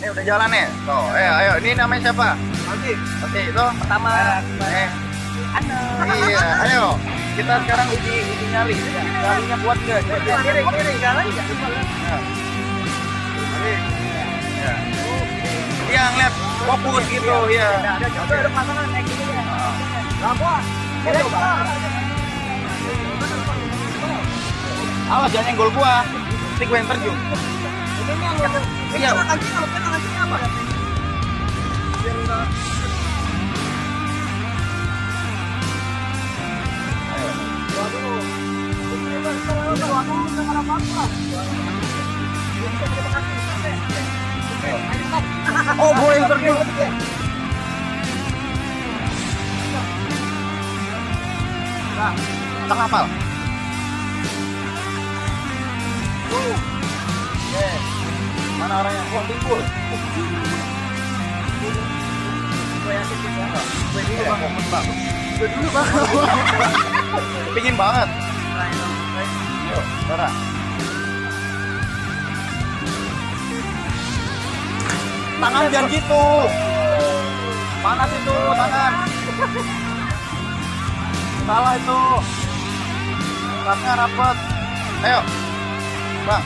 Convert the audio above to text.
Ini udah jalan nih. Tuh, ayo, ayo. Ini namanya siapa? Oke. Oke, itu Pertama. Eh, Ano. iya, ayo. Kita sekarang uji uji nyali. Nyalinya kuat nggak? Kiri kiri jalan ya. Nah. Mari. Ya. Iya, ngeliat fokus gitu, ya. Ada juga ada pasangan naik gini ya. Berapa? Kiri. Awas jangan nyenggol gua. Nanti gua yang terjun. Iya. apa? Oh, terjun. Nah, tak hafal. Oke. Mana orangnya? Wah, timbul. Gue yakin bisa. Gue dulu bang, momen bang. Gue dulu bang. Pingin banget. Yuk, Dora. Tangan jangan gitu. Panas itu tangan. Salah itu. Tasnya rapet. Ayo. Bang.